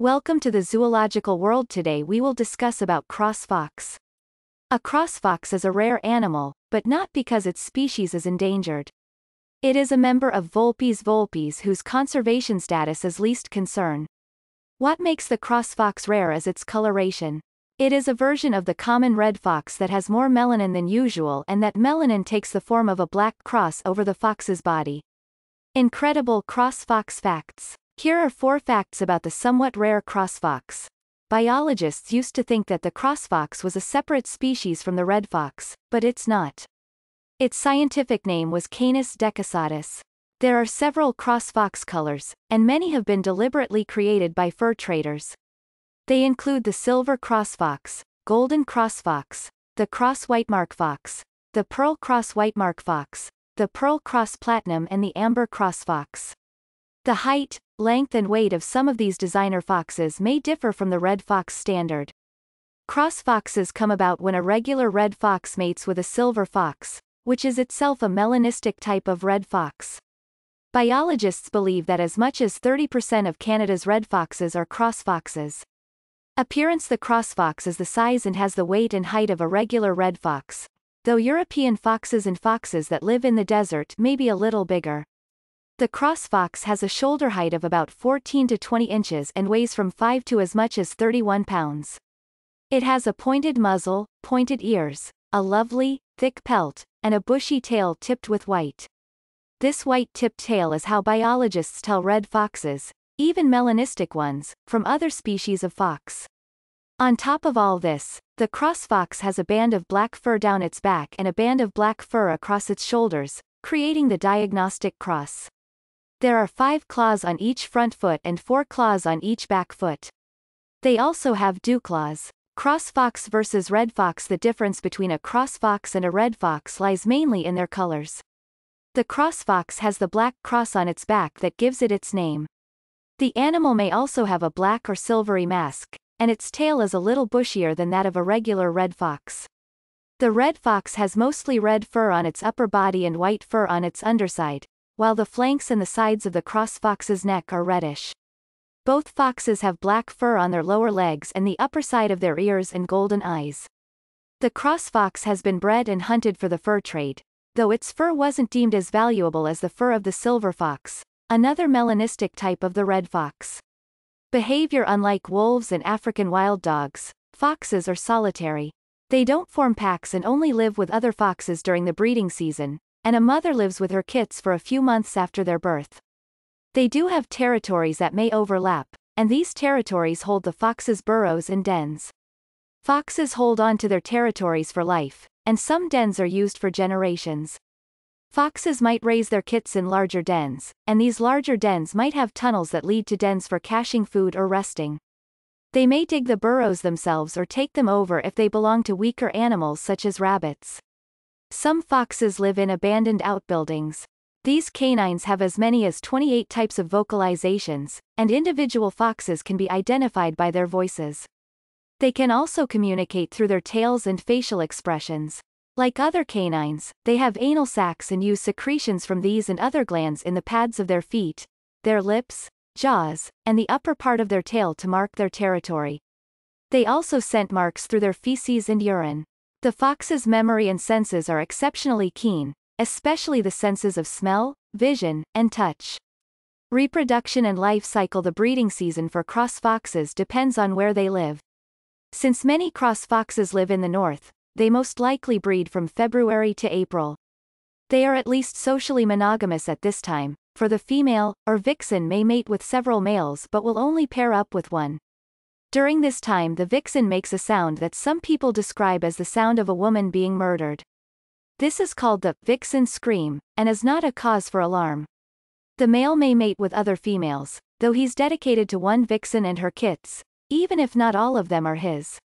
Welcome to the zoological world today we will discuss about crossfox. A crossfox is a rare animal, but not because its species is endangered. It is a member of Vulpes vulpes whose conservation status is least concern. What makes the crossfox rare is its coloration. It is a version of the common red fox that has more melanin than usual and that melanin takes the form of a black cross over the fox's body. Incredible crossfox facts. Here are four facts about the somewhat rare crossfox. Biologists used to think that the crossfox was a separate species from the red fox, but it's not. Its scientific name was Canis decussatus. There are several crossfox colors, and many have been deliberately created by fur traders. They include the silver crossfox, golden crossfox, the cross whitemark fox, the pearl cross whitemark fox, the pearl cross platinum and the amber crossfox. The height, length and weight of some of these designer foxes may differ from the red fox standard. Cross foxes come about when a regular red fox mates with a silver fox, which is itself a melanistic type of red fox. Biologists believe that as much as 30% of Canada's red foxes are cross foxes. Appearance The cross fox is the size and has the weight and height of a regular red fox, though European foxes and foxes that live in the desert may be a little bigger. The cross fox has a shoulder height of about 14 to 20 inches and weighs from 5 to as much as 31 pounds. It has a pointed muzzle, pointed ears, a lovely, thick pelt, and a bushy tail tipped with white. This white-tipped tail is how biologists tell red foxes, even melanistic ones, from other species of fox. On top of all this, the cross fox has a band of black fur down its back and a band of black fur across its shoulders, creating the diagnostic cross. There are five claws on each front foot and four claws on each back foot. They also have dew claws. Cross fox versus red fox The difference between a cross fox and a red fox lies mainly in their colors. The cross fox has the black cross on its back that gives it its name. The animal may also have a black or silvery mask, and its tail is a little bushier than that of a regular red fox. The red fox has mostly red fur on its upper body and white fur on its underside, while the flanks and the sides of the cross fox's neck are reddish. Both foxes have black fur on their lower legs and the upper side of their ears and golden eyes. The cross fox has been bred and hunted for the fur trade, though its fur wasn't deemed as valuable as the fur of the silver fox, another melanistic type of the red fox. Behavior Unlike wolves and African wild dogs, foxes are solitary. They don't form packs and only live with other foxes during the breeding season, and a mother lives with her kits for a few months after their birth. They do have territories that may overlap, and these territories hold the foxes' burrows and dens. Foxes hold on to their territories for life, and some dens are used for generations. Foxes might raise their kits in larger dens, and these larger dens might have tunnels that lead to dens for caching food or resting. They may dig the burrows themselves or take them over if they belong to weaker animals such as rabbits. Some foxes live in abandoned outbuildings. These canines have as many as 28 types of vocalizations, and individual foxes can be identified by their voices. They can also communicate through their tails and facial expressions. Like other canines, they have anal sacs and use secretions from these and other glands in the pads of their feet, their lips, jaws, and the upper part of their tail to mark their territory. They also scent marks through their feces and urine. The fox's memory and senses are exceptionally keen, especially the senses of smell, vision, and touch. Reproduction and life cycle The breeding season for cross foxes depends on where they live. Since many cross foxes live in the north, they most likely breed from February to April. They are at least socially monogamous at this time, for the female, or vixen may mate with several males but will only pair up with one. During this time the vixen makes a sound that some people describe as the sound of a woman being murdered. This is called the vixen scream, and is not a cause for alarm. The male may mate with other females, though he's dedicated to one vixen and her kits, even if not all of them are his.